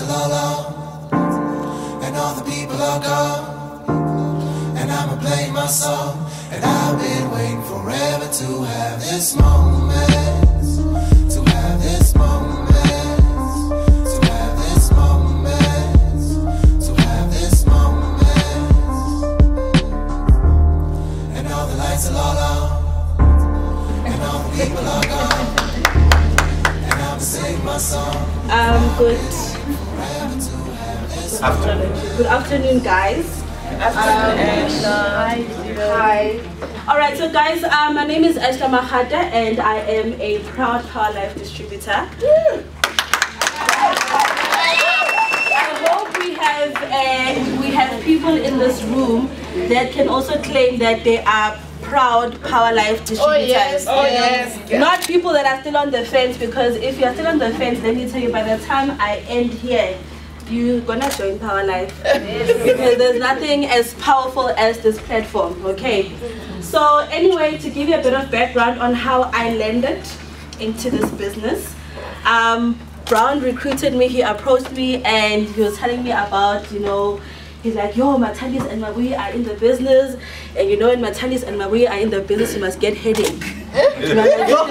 lights low, low, and all the people are gone. And I'ma play my song, and I've been waiting forever to have this moment, all all. Um, good. Good afternoon, guys. And, uh, Hi. All right, so guys, uh, my name is Esther Mahata, and I am a proud Power Life distributor. I hope we have uh, we have people in this room that can also claim that they are proud Power Life distributors. Oh yes. Not people that are still on the fence because if you're still on the fence, let me tell you, by the time I end here, you're gonna join Power Life because there's nothing as powerful as this platform. Okay. So anyway, to give you a bit of background on how I landed into this business, um, Brown recruited me. He approached me and he was telling me about you know. He's like, yo, Matalis and Mabui are in the business, and you know, when Matalis and Mabui are in the business, you must get. And "Yo,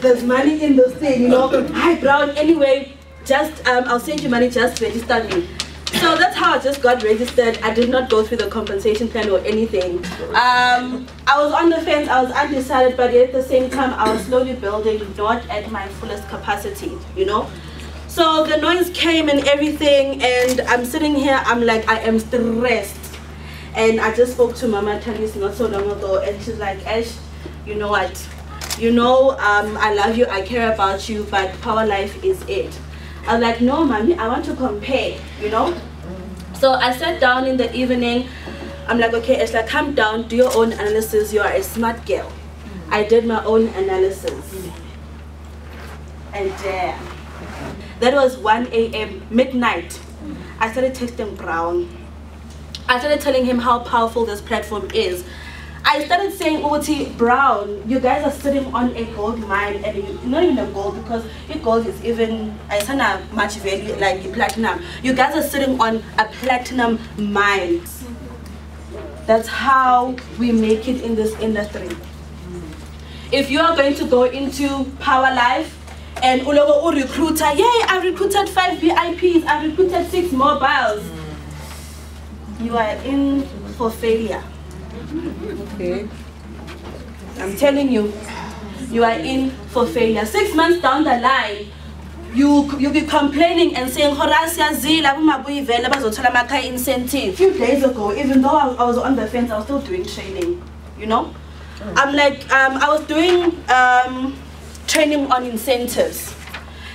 there's money in this thing, you know. Hi, Brown. Anyway, just um, I'll send you money. Just register me. So that's how I just got registered. I did not go through the compensation plan or anything. Um, I was on the fence. I was undecided, but at the same time, I was slowly building, not at my fullest capacity. You know. So the noise came and everything, and I'm sitting here. I'm like, I am stressed. And I just spoke to Mama Tanis not so long ago, and she's like, Ash, you know what? You know, um, I love you, I care about you, but Power Life is it. I was like, no, mommy, I want to compare, you know? So I sat down in the evening. I'm like, okay, it's like, calm down, do your own analysis. You are a smart girl. I did my own analysis. And uh, that was 1 a.m., midnight. I started texting Brown. I started telling him how powerful this platform is. I started saying, oh, Oti Brown, you guys are sitting on a gold mine, and not even a gold because your gold is even it's not much value like platinum. You guys are sitting on a platinum mine. That's how we make it in this industry. If you are going to go into Power Life and ulogo u recruiter, yay, I recruited five VIPs, I recruited six mobiles. You are in for failure. Okay. I'm telling you, you are in for failure. Six months down the line, you you'll be complaining and saying Horacia Zila incentive. A few days ago, even though I, was on the fence, I was still doing training. You know? I'm like um, I was doing um, training on incentives.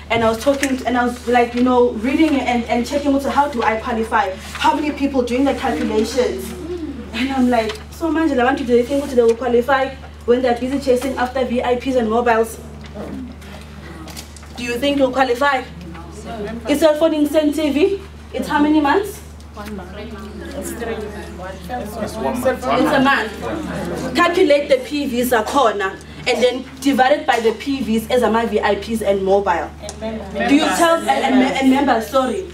And I was talking and I was like, you know, reading and, and checking also how do I qualify? How many people doing the calculations? And I'm like, so Manjela, I want you to think what they will qualify when they're busy chasing after VIPs and mobiles. Do you think you'll qualify? It's a phone incentive. It's how many months? One month. It's a month. Calculate the PVs corner and then divide it by the PVs as my VIPs and mobile. Do you tell and, and, and members, sorry.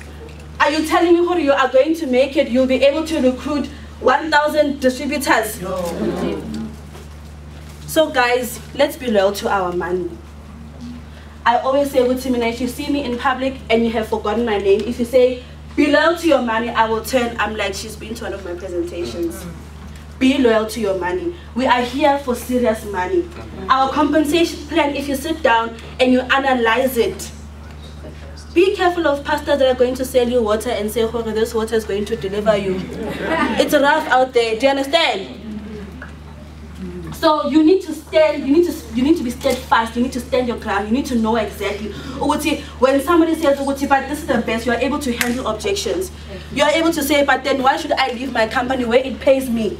Are you telling me how you are going to make it? You'll be able to recruit 1,000 distributors. So guys, let's be loyal to our money. I always say with Timina, if you see me in public and you have forgotten my name, if you say, be loyal to your money, I will turn, I'm like, she's been to one of my presentations. Be loyal to your money. We are here for serious money. Our compensation plan, if you sit down and you analyze it, be careful of pastors that are going to sell you water and say, oh, this water is going to deliver you. it's rough out there. Do you understand? So you need to stand, you need to you need to be steadfast, you need to stand your ground, you need to know exactly. When somebody says, but this is the best, you are able to handle objections. You are able to say, but then why should I leave my company where it pays me?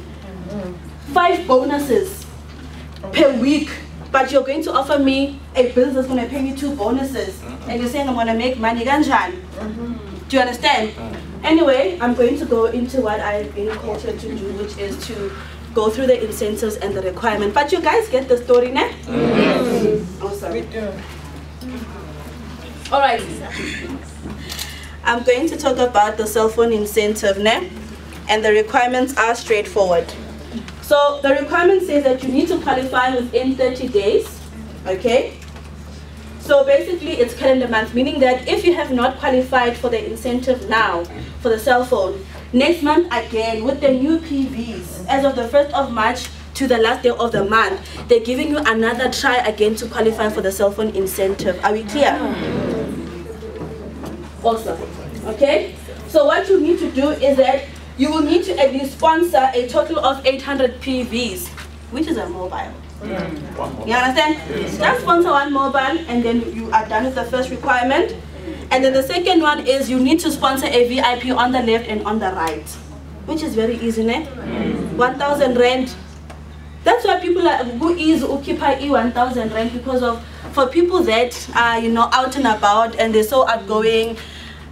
Five bonuses per week, but you're going to offer me a business that's going to pay me two bonuses, mm-hmm. and you're saying I'm going to make money, ganjan. Mm-hmm. Do you understand? Mm. Anyway, I'm going to go into what I've been called here to do, which is to go through the incentives and the requirement. But you guys get the story now? Mm. Oh, awesome. All right. I'm going to talk about the cell phone incentive ne? and the requirements are straightforward. So the requirement says that you need to qualify within 30 days, okay? So basically it's calendar month, meaning that if you have not qualified for the incentive now for the cell phone, next month again with the new PVs, as of the 1st of March to the last day of the month, they're giving you another try again to qualify for the cell phone incentive. Are we clear? Awesome. Okay? So what you need to do is that you will need to uh, at least sponsor a total of 800 PVs, which is a mobile. Mm. You understand? Just sponsor one mobile and then you are done with the first requirement. And then the second one is you need to sponsor a VIP on the left and on the right, which is very easy, ne? Mm. 1,000 rand. That's why people are, who is occupy e 1,000 rand because of, for people that are, you know, out and about and they're so outgoing,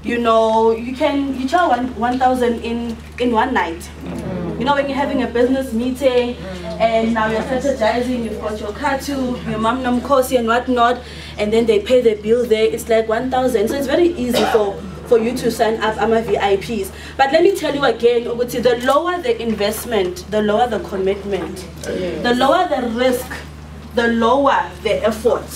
you know, you can, you charge one 1,000 in, in one night. Mm. You know, when you're having a business meeting mm. and now you're strategizing, you've got your car too, your mom nam kosi and whatnot, and then they pay the bill there, it's like 1,000. So it's very easy for, for you to sign up AMA VIPs. But let me tell you again, Uguti, the lower the investment, the lower the commitment, the lower the risk, the lower the effort.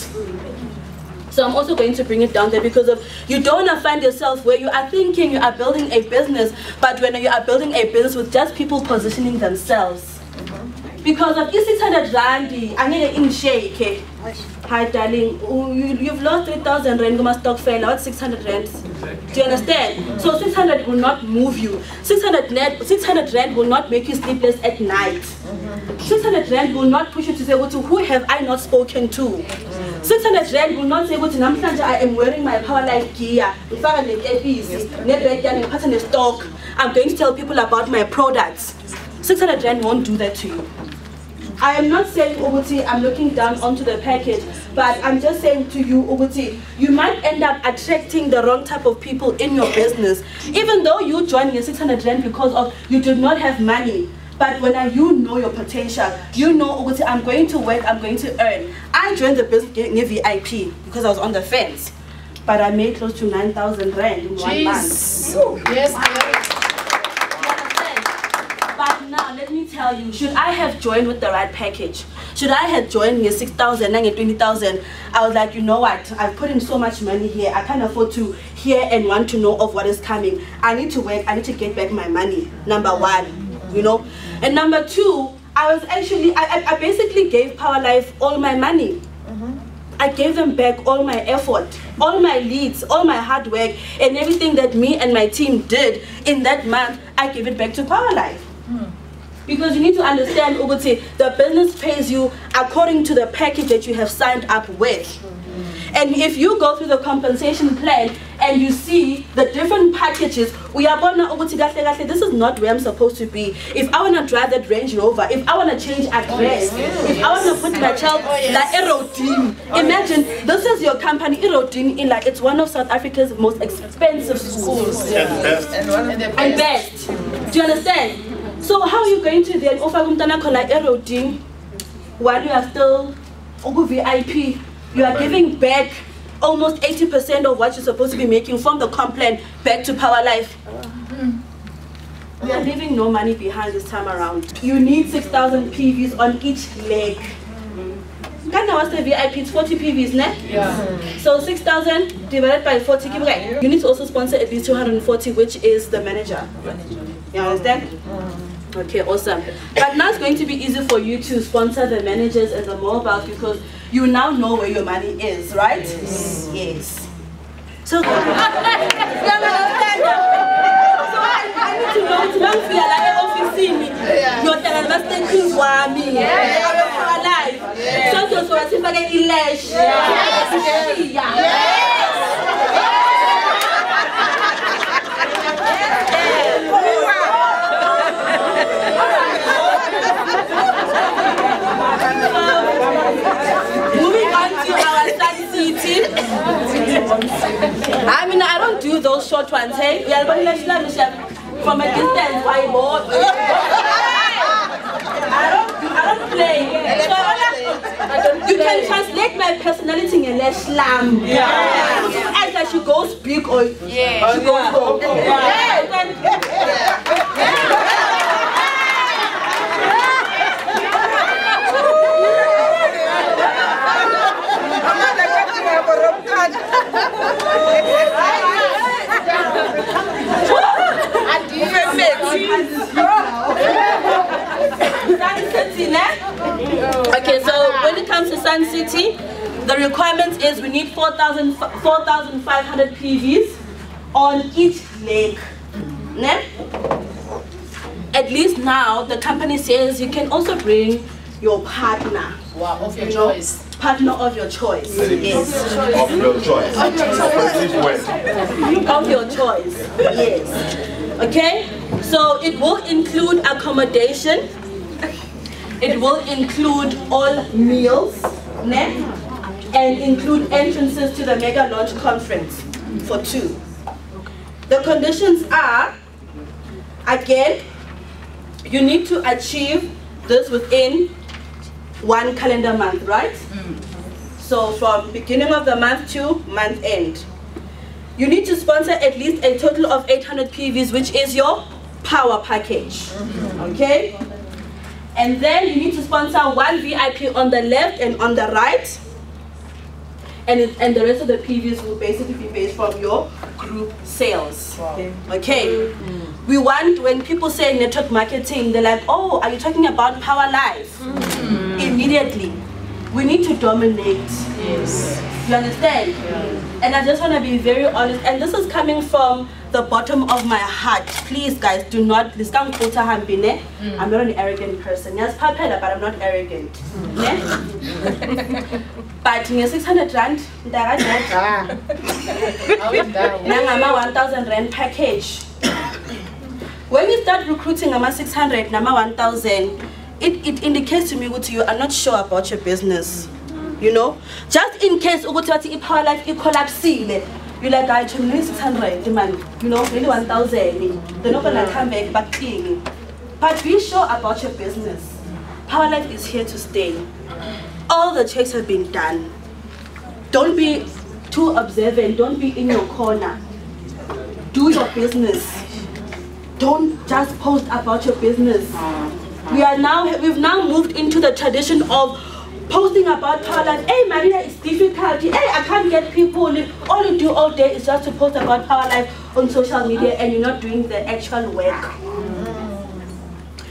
So I'm also going to bring it down there because of you don't want to find yourself where you are thinking you are building a business, but when you are building a business with just people positioning themselves. Mm-hmm. Because of 600 randi, I'm in shake. Hi darling, you, you've lost 3,000 rand, you must stock fair, now it's 600 rand. Do you understand? So 600 will not move you. 600 net, 600 rand will not make you sleepless at night. Mm-hmm. 600 rand will not push you to say, "Well, to who have I not spoken to? Mm-hmm. 600 rand will not say, ukuthi namhlanje I am wearing my power life gear. Ngifaka nekepisi, nebag yami, ngiphatha nestock. I'm going to tell people about my products. 600 rand won't do that to you. I am not saying Uguti, I'm looking down onto the package, but I'm just saying to you, Uguti, you might end up attracting the wrong type of people in your business. Even though you joined your 600 rand because of you did not have money. But when I, you know your potential, you know I'm going to work, I'm going to earn. I joined the business a VIP because I was on the fence. But I made close to 9,000 rand in one month. Yes, You understand? But now let me tell you, should I have joined with the right package? Should I have joined with 6,000 and 20,000? I was like, you know what? I've put in so much money here. I can't afford to hear and want to know of what is coming. I need to work. I need to get back my money. Number one, you know. And number two, I was actually, I, I, basically gave Power Life all my money. Mm-hmm. I gave them back all my effort, all my leads, all my hard work, and everything that me and my team did in that month, I gave it back to Power Life. Mm. Because you need to understand, Uguti, the business pays you according to the package that you have signed up with. And if you go through the compensation plan and you see the different packages, we are gonna Uguti kahle kahle, this is not where I'm supposed to be. If I wanna drive that Range Rover, if I wanna change address, oh, if I wanna put my child oh, like Erodin, oh, imagine this is your company, Erodin, in like it's one of South Africa's most expensive schools. And one of the and best. Do you understand? So how are you going to then offer umntana like eroding while you are still oku VIP? You are giving back almost 80% of what you're supposed to be making from the complaint back to Power Life. Ah. We are leaving no money behind this time around. You need 6,000 PVs on each leg. Mm-hmm. Kana was the VIP, it's 40 PVs, ne? Yeah. So 6,000 divided by 40, keep going. You need to also sponsor at least 240, which is the manager. You understand? Mm. Okay, awesome. But now it's going to be easy for you to sponsor the managers and the mobiles because you now know where your money is, right? Yes. So. So I, I need to know to you are like officini. You're telling us thank you for me. Our life. So to so I see if I get ilash. Yes. Moving on to our Sun City. I mean, I don't do those short ones, hey? We are going to from a distance, I bought. I don't, I don't play. So I you can translate my personality in a slam. As either she goes big or Yeah. she goes home. Sun City, ne? Okay, so when it comes to Sun City, the requirement is we need 4,000 4,500 PVs on each leg. Ne? At least now the company says you can also bring your partner, Wow, of your choice. Partner of your choice. Yes. Of your choice. Of your choice. Yes. Okay? So it will include accommodation. It will include all meals, ne? and include entrances to the mega launch conference for two. The conditions are, again, you need to achieve this within one calendar month, right? Mm. So from beginning of the month to month end. You need to sponsor at least a total of 800 PVs, which is your power package. Mm-hmm. Okay? And then you need to sponsor one VIP on the left and on the right. And, it, and the rest of the PVs will basically be based from your group sales. Okay? Mm. We want, when people say network marketing, they're like, oh, are you talking about Power Life? Mm. Immediately. We need to dominate. Yes. You understand? And I just want to be very honest. And this is coming from the bottom of my heart. Please, guys, do not. This hambine. I'm not an arrogant person. Yes, papela, but I'm not arrogant. Ne? but nge 600 rand, ndakadla nangama 1000 rand package. When you start recruiting ama 600 nama 1000, it, it indicates to me ukuthi you are not sure about your business. You know? Just in case ukuthi bathi i-power life icollapsile. You're like, I told me 600 man, you know, maybe 1000. They're not gonna come back but clean. But be sure about your business. Power life is here to stay. All the checks have been done. Don't be too observant. Don't be in your corner. Do your business. Don't just post about your business. We are now we've now moved into the tradition of posting about power life. Hey Maria, it's difficult. Hey, I can't get people. All you do all day is just to post about power life on social media and you're not doing the actual work.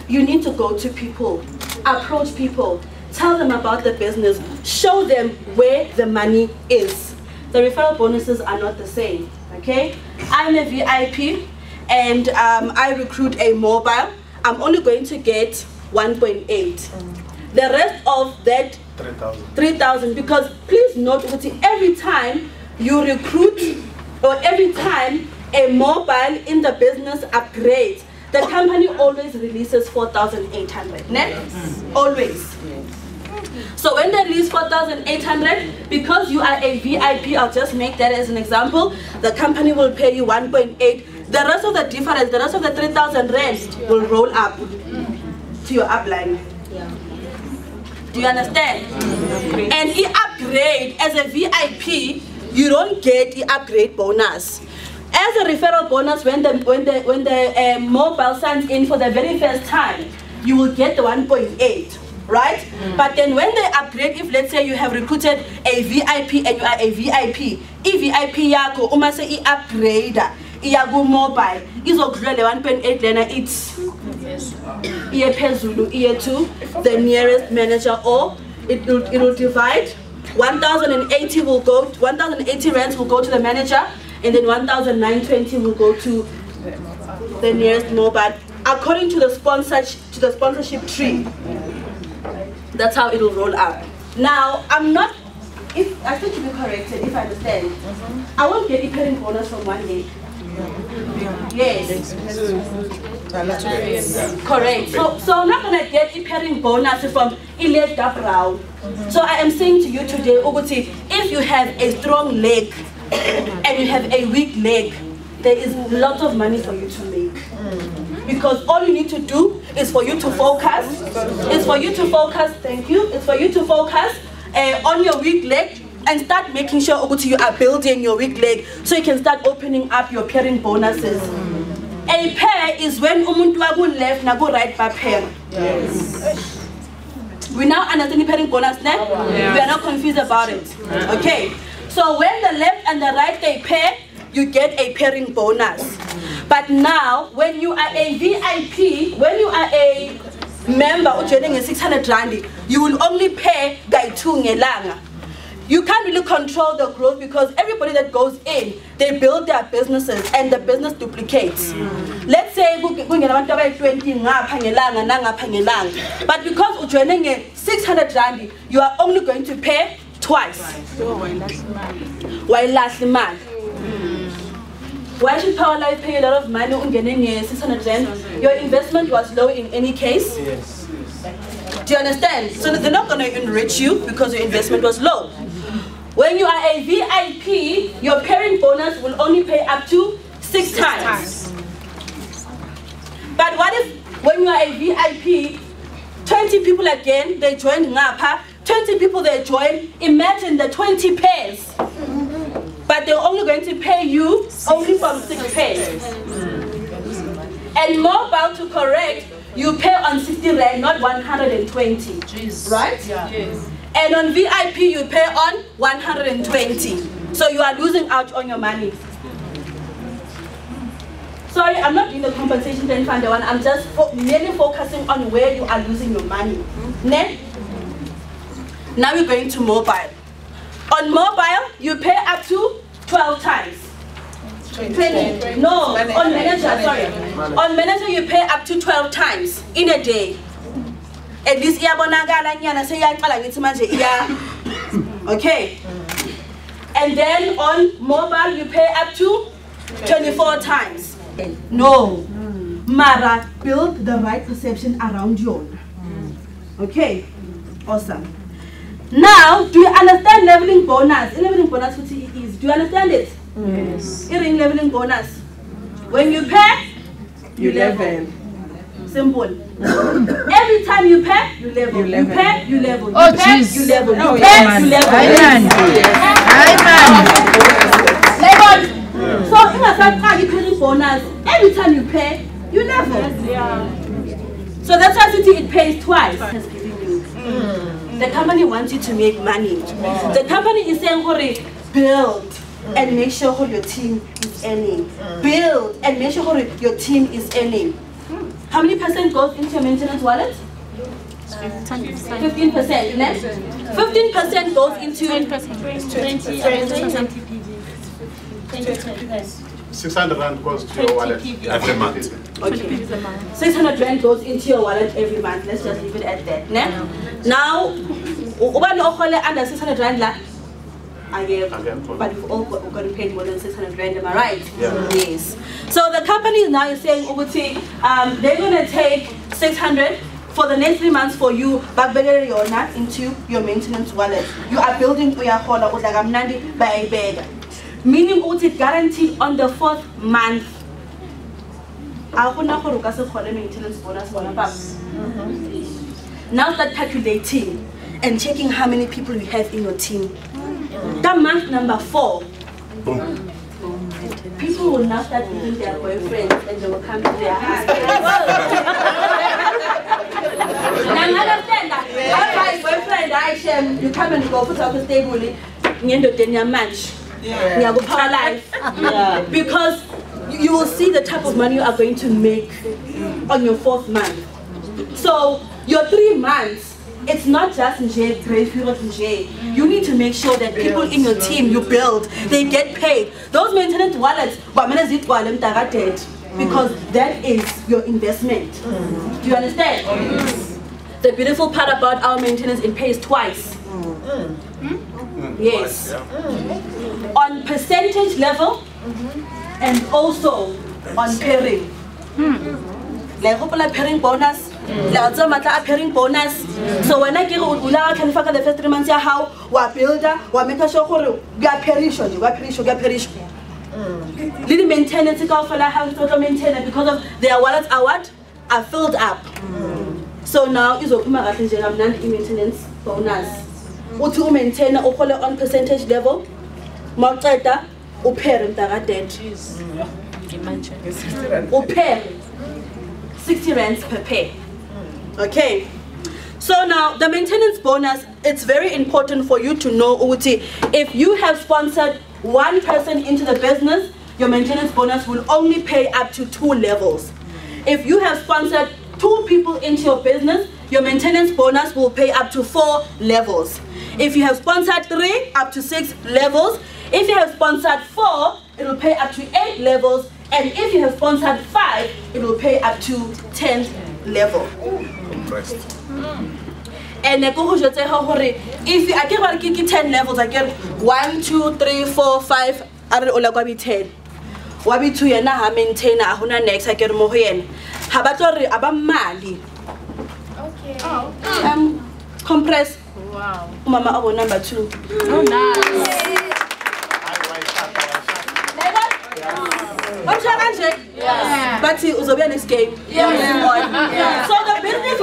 You need to go to people, approach people, tell them about the business, show them where the money is. The referral bonuses are not the same, okay? I'm a VIP and um, I recruit a mobile. I'm only going to get 1.8. The rest of that 3,000. 3,000 because please note ukuthi every time you recruit or every time a mobile in the business upgrades, the company always releases 4,800. Ne? Mm. Always. So when they release 4,800, because you are a VIP, I'll just make that as an example, the company will pay you 1.8. The rest of the difference, the rest of the 3,000 rand will roll up to your upline. Do you understand? And the upgrade as a VIP, you don't get the upgrade bonus. As a referral bonus, when the when the when the uh, mobile signs in for the very first time, you will get the 1.8, right? But then when they upgrade, if let's say you have recruited a VIP and you are a VIP, i-VIP yakho uma se i-upgrade iya ku-mobile izokudlula le 1.8 lena it's iye phezulu iye to the nearest manager or it will, it will divide. 1080 will go 1080 rands will go to the manager and then 1920 will go to the nearest mobile. According to the sponsor to the sponsorship tree that's how it will roll up now i'm not if i think to be corrected if i understand. Mm-hmm. I won't get a pairing bonus from one day yes Correct. So, so I'm not gonna get a pairing bonus from Elias Brown. So I am saying to you today, Uguti, if you have a strong leg and you have a weak leg, there is a lot of money for you to make. Because all you need to do is for you to focus. It's for you to focus. Thank you. It's for you to focus uh, on your weak leg. And start making sure ukuthi you are building your weak leg so you can start opening up your pairing bonuses. Mm. A pair is when umuntu waku-left naku-right bapair we now understand the pairing bonus ne? we are not confused about it. Okay. So when the left and the right they pair you get a pairing bonus. But now when you are a vip when you are a member ujoine nge-600 randi you will only pay kayi-two ngelanga you can't really control the growth because everybody that goes in they build their businesses and the business duplicates. Mm. Let's say ku- kungena abantu abayi-20 ngapha ngelanga nangapha ngelanga. But because ujoine nge-600 randi you are only going to pay twice. Wayilahla imali. Mm. Why should power life pay a lot of money ungene nge-600 rand? Your investment was low in any case. Do you understand? So they're not going to enrich you because your investment was low. When you are a VIP, your pairing bonus will only pay up to six times. But what if when you are a VIP, 20 people again, they join Ngapa, 20 people they join, imagine the 20 pairs. But they're only going to pay you only from six pairs. And mobile to correct, you pay on 60 rand, not 120. Jeez. Right? Yeah. And on VIP, you pay on 120. So you are losing out on your money. Sorry, I'm not doing the compensation then fund one. I'm just fo- merely focusing on where you are losing your money. Ne? Now we're going to mobile. On mobile, you pay up to 12 times. 20. No, on manager, sorry. On manager, you pay up to 12 times in a day. At least iyabonakala nyana seyiyaqala ngithi manje iya Okay. And then on mobile you pay up to 24 times. No. Mara, build the right perception around you. Okay. Awesome. Now, do you understand leveling bonus? Leveling bonus what it is. Do you understand it? Yes. Earring leveling bonus. When you pay, You level. Simple. Every time you pay, you level. You You, level. pay, you level. You Oh, pay, jeez. you level. You Oh, pay, yeah, you man. level. Aye, Level. So in a fact, how you pay bonus, every time you pay, you level. So that's why City it pays twice. Has given you. The company wants you to make money. The company is saying, Hori, build and make sure your team is earning. Build and make sure your team is earning. How many percent goes into your maintenance wallet? 15 percent, ne? 15 percent goes into 600 rand goes to your wallet every month. Okay. 600 rand goes into your wallet every month. Let's just leave it at that. Ne? Now, ubani okhole under 600 rand la? Akekho. Akekho. But we've all got, got paid more than 600 rand, am I right? Yeah. Yes. So the company is now saying, ukuthi, um, they're going to take 600 for the next three months for you, bakubekele not into your maintenance wallet. You are building uyahola udla kamnandi bayayibeka. Meaning ukuthi guaranteed on the fourth month a gona gore o ka se kgone maintenance bonus bona papa now start calculating and checking how many people you have in your team that month number four people will now start meeting their boyfriends and they will come to their house. now understand that alright boyfriend ah, hayi shem you come and go futhi akho stable eh? ngendodeni yamanje ngiyakupower life. Because you you will see the type of money you are going to make on your fourth month. So your three months, it's not just nje, period nje. You need to make sure that people in your team you build, they get paid. Those maintenance wallets, mtakadade, mm. because that is your investment. Mm. Do you understand? Oh, the beautiful part about our maintenance, it pays twice. Mm. Hmm? Yes. On percentage level mm-hmm. and also on pairing. Mm-hmm. Like hopola pairing bonus. La tsama matla a pairing bonus. So when I get o dula ka tlhalofa ka the first three months ya hao wa builder wa make sure gore mm. ya perish ya perish ya perish. Le di maintenance ka ofela how to maintain because of their wallets are what are filled up. Mm. So now izophuma kahle nje kamnandi i-maintenance bonus. uthi umaintaina uhole on percentage level mawuceda uphere mntakadad mm. uphere 60 rands per pair okay. So now the maintenance bonus it's very important for you to know ukuthi if you have sponsored one person into the business your maintenance bonus will only pay up to two levels. If you have sponsored two people into your business your maintenance bonus will pay up to four levels. If you have sponsored three up to six levels. If you have sponsored four it will pay up to eight levels. And if you have sponsored five it will pay up to 10 level and ko go jetse ga gore if a ke gore ke ke 10 levels a ke 1 2 3 4 5 a re o la kwa bi 10 wa bi 2 yena ha maintain a hona next a ke re mo go yena ha ba tlo re a ba mali Okay. um compress Wow. umama abo number 2 Oh, nice. Wamsha kanje? Yeah. Bathi uzobuya next game. Yeah. So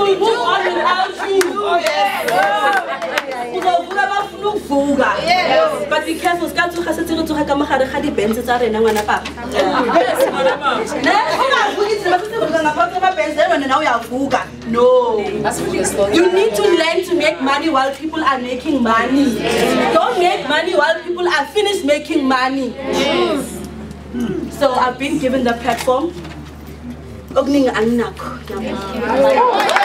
the business will move on without you. Oh, Uzovuka bafuna ukuvuka. But be careful, ska tsoga se tsere tsoga ka mogare ga di-bands tsa rena ngwana papa. Ne, ungavuki thina basithi vuka ngaphansi kwama-bands, then wena nawe uyavuka. No. That's what the story. You need to learn to make money while people are making money. Don't make money while people are finished making money. So I've been given the platform. Okuningi anginakho. You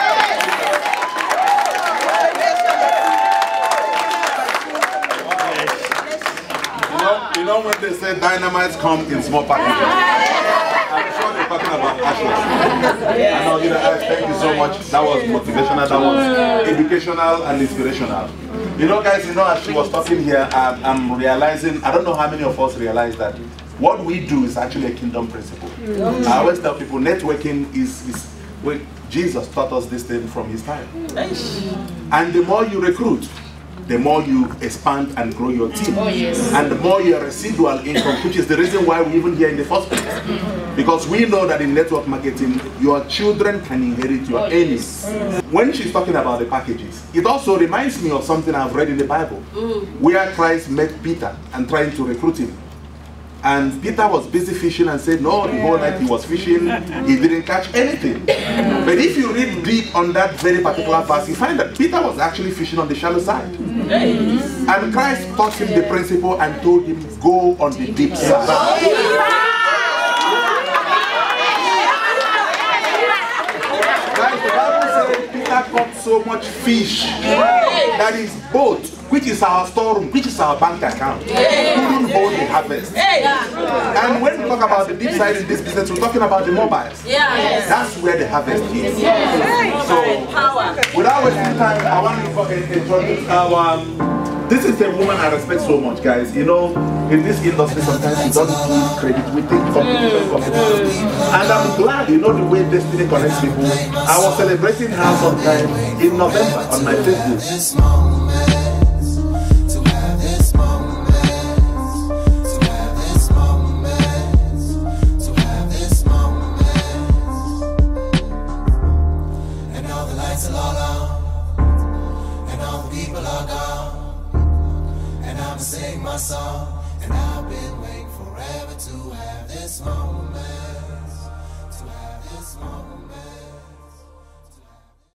know, when they say dynamites come in small packages? I'm sure they're talking about ashes. I know, you know, Alex, thank you so much. That was motivational, that was mm. educational and inspirational. You know, guys, you know, as she was talking here, I'm, I'm realizing, I don't know how many of us realize that what we do is actually a kingdom principle. Mm. I always tell people networking is, is well, Jesus taught us this thing from his time. And the more you recruit, the more you expand and grow your team. Oh, yes. And the more your residual income, which is the reason why we're even here in the first place. Mm-hmm. Because we know that in network marketing, your children can inherit your Oh, earnings. When she's talking about the packages, it also reminds me of something I've read in the Bible, where Christ met Peter and trying to recruit him. And Peter was busy fishing and said, No, the whole night he was fishing, he didn't catch anything. But if you read deep on that very particular verse, you find that Peter was actually fishing on the shallow side. And Christ taught him the principle and told him, Go on the deep side. Guys, the Bible Peter caught so much fish that his boat, which is our storeroom, which is our bank account, couldn't hold the harvest. And when we talk about the deep side in this business, we're talking about the mobiles. That's where the harvest is. So, without wasting time, I want to introduce uh, our. Uh, This is a woman I respect so much, guys. You know, in this industry, sometimes we don't give credit. We competition, competition. And I'm glad, you know, the way Destiny connects people. I was celebrating her sometime in November on my Facebook.